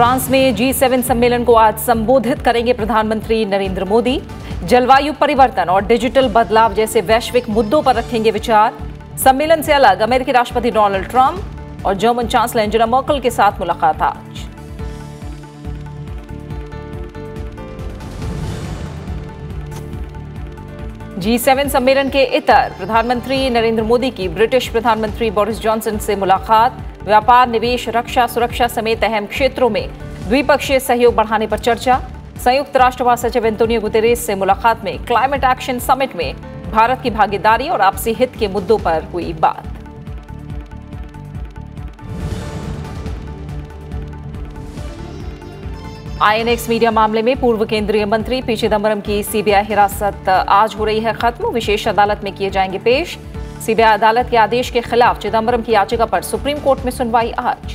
France में जी seven सम्मेलन को आज संबोधित करेंगे प्रधानमंत्री नरेंद्र मोदी। जलवायु परिवर्तन और डिजिटल बदलाव जैसे वैश्विक मुद्दों पर रखेंगे विचार। सम्मेलन से अलग अमेरिकी राष्ट्रपति डोनाल्ड ट्रंप और जर्मन चांसलर एंजेला मोकल के साथ मुलाकात आज। जी सेवन सम्मेलन के इतर प्रधानमंत्री नरेंद्र मोदी की ब्रिटिश प्रधानमंत्री बोरिस जॉनसन से मुलाकात, व्यापार, निवेश, रक्षा, सुरक्षा समेत अहम क्षेत्रों में द्विपक्षीय सहयोग बढ़ाने पर चर्चा। संयुक्त राष्ट्र महासचिव एंतोनियो गुतेरेस से मुलाकात में क्लाइमेट एक्शन समिट में भारत की भागीदारी और आपसी हित के मुद्दों पर हुई बात। आईएनएक्स मीडिया मामले में पूर्व केंद्रीय मंत्री पी चिदम्बरम की सीबीआई हिरासत आज हो रही है खत्म। विशेष अदालत में किए जाएँगे पेश। सीबीआई अदालत के आदेश के खिलाफ चिदम्बरम की याचिका पर सुप्रीम कोर्ट में सुनवाई आज।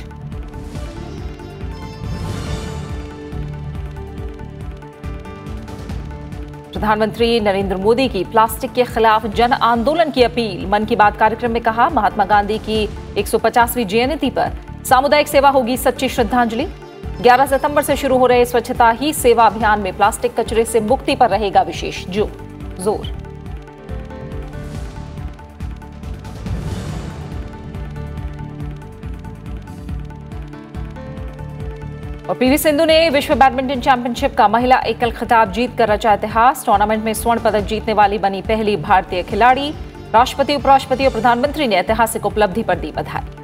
प्रधानमंत्री नरेंद्र मोदी की प्लास्टिक के खिलाफ जन आंदोलन की अपील। मन की बात कार्यक्रम में कहा, महात्मा गांधी की 150वीं जयंती पर सामुदायिक सेवा होगी सच्ची श्रद्धांजलि। 11 सितंबर से शुरू हो रहे स्वच्छता ही सेवा अभियान में प्लास्टिक कचरे से मुक्ति पर रहेगा विशेष जो ज़ोर। और पीवी सिंधु ने विश्व बैडमिंटन चैंपियनशिप का महिला एकल खिताब जीतकर रचा इतिहास। टूर्नामेंट में स्वर्ण पदक जीतने वाली बनी पहली भारतीय खिलाड़ी। राष्ट्रपति, उपराष्ट्रपति और प्रधानमंत्री ने ऐतिहासिक उपलब्धि पर दी बधाई।